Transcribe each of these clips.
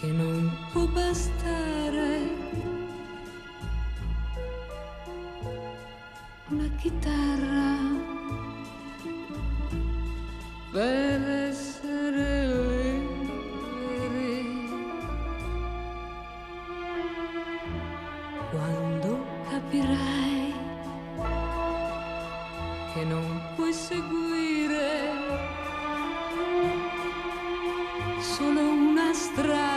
che non può bastare. Una chitarra per essere liberi. Quando capirai che non puoi seguire solo una strada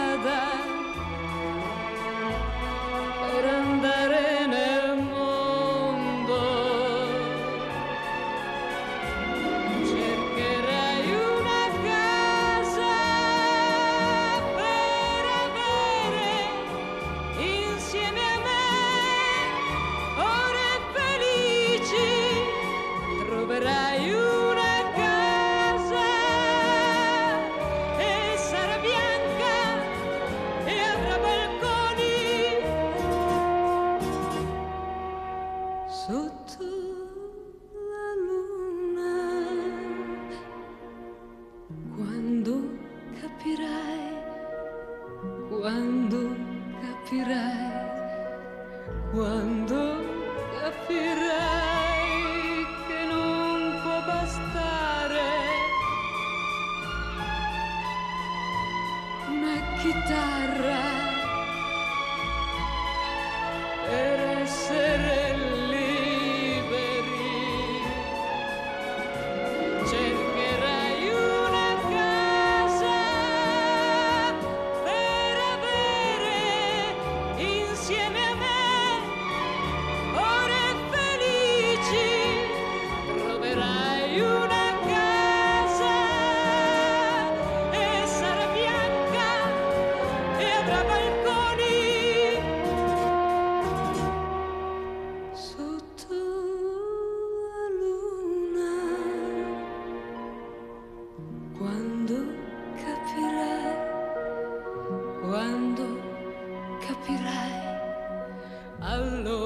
sotto la luna. Quando capirai, quando capirai, quando capirai che non può bastare una chitarra insieme a me. Ore felici troverai una casa sarà bianca e avrà balconi. Sotto la luna quando capirai quando capirai Hello.